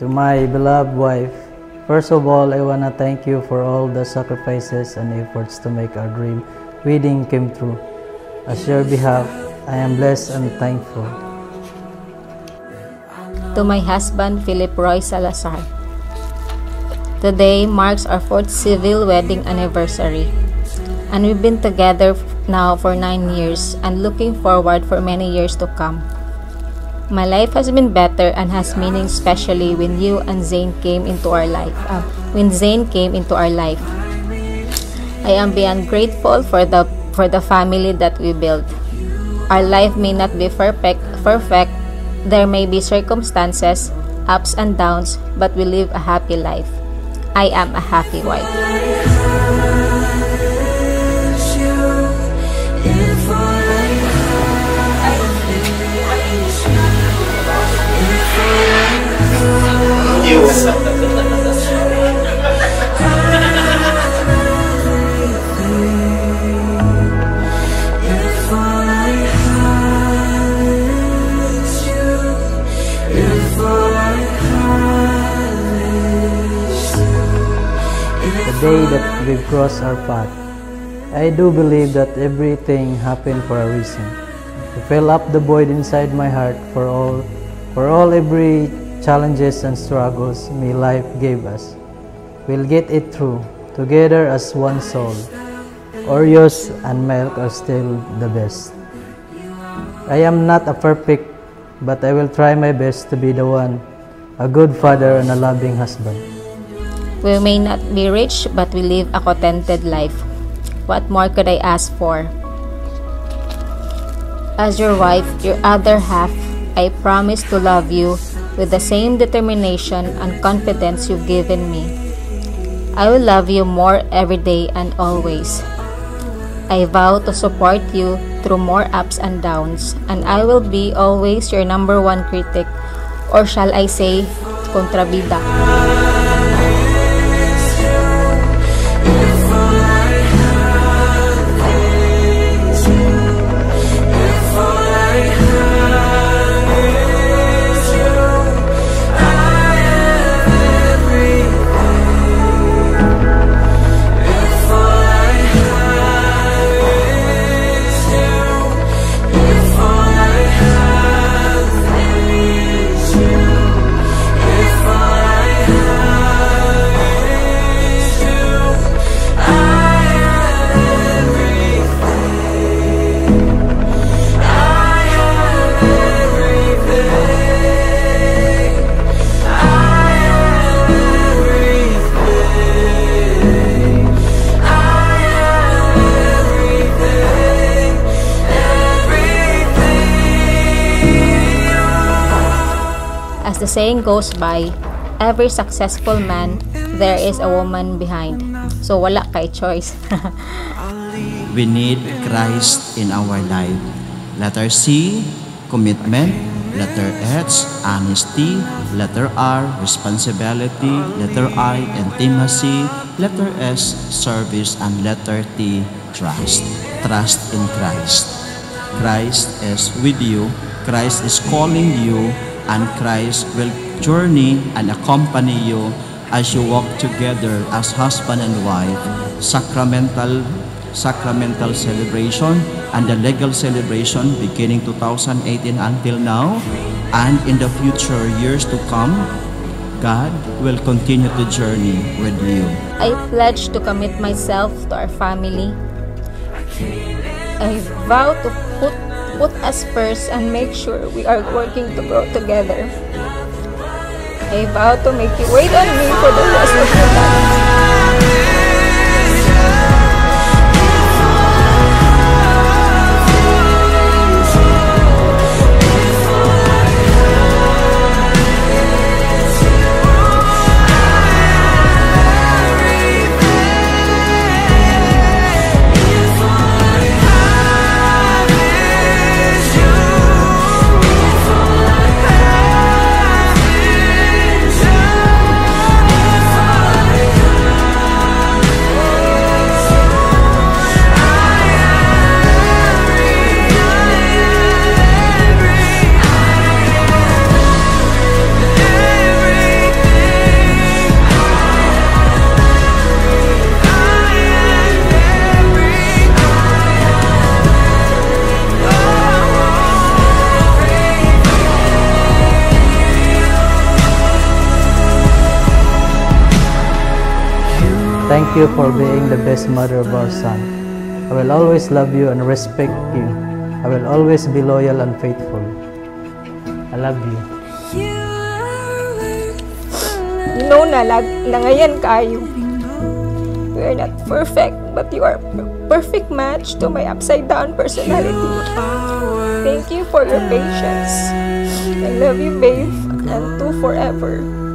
To my beloved wife, first of all, I want to thank you for all the sacrifices and efforts to make our dream wedding came true. As your behalf, I am blessed and thankful. To my husband, Philip Roy Salazar. Today marks our fourth civil wedding anniversary. And we've been together now for nine years and looking forward for many years to come. My life has been better and has meaning especially when you and Zane came into our life. Uh, when Zane came into our life. I am beyond grateful for the for the family that we built. Our life may not be perfect, perfect. There may be circumstances, ups and downs, but we live a happy life. I am a happy wife. Day that we've crossed our path, I do believe that everything happened for a reason. To fill up the void inside my heart for all, for all every challenges and struggles me life gave us. We'll get it through, together as one soul. Oreos and milk are still the best. I am not a perfect, but I will try my best to be the one, a good father and a loving husband. We may not be rich, but we live a contented life. What more could I ask for? As your wife, your other half, I promise to love you with the same determination and confidence you've given me. I will love you more every day and always. I vow to support you through more ups and downs, and I will be always your number one critic, or shall I say, kontrabida. The saying goes by, every successful man, there is a woman behind. So wala kay choice. We need Christ in our life. Letter C, commitment. Letter H, honesty. Letter R, responsibility. Letter I, intimacy. Letter S, service. And letter T, trust. Trust in Christ. Christ is with you. Christ is calling you. And Christ will journey and accompany you as you walk together as husband and wife. Sacramental sacramental celebration and the legal celebration beginning 2018 until now and in the future years to come God will continue the journey with you. I pledge to commit myself to our family. I vow to put put us first and make sure we are working to grow together. I vow to make you wait on me for the rest of your life. Thank you for being the best mother of our son. I will always love you and respect you. I will always be loyal and faithful. I love you. You know na, lag, na ngayon kayo. We are not perfect, but you are perfect match to my upside down personality. Thank you for your patience. I love you, babe, and to forever.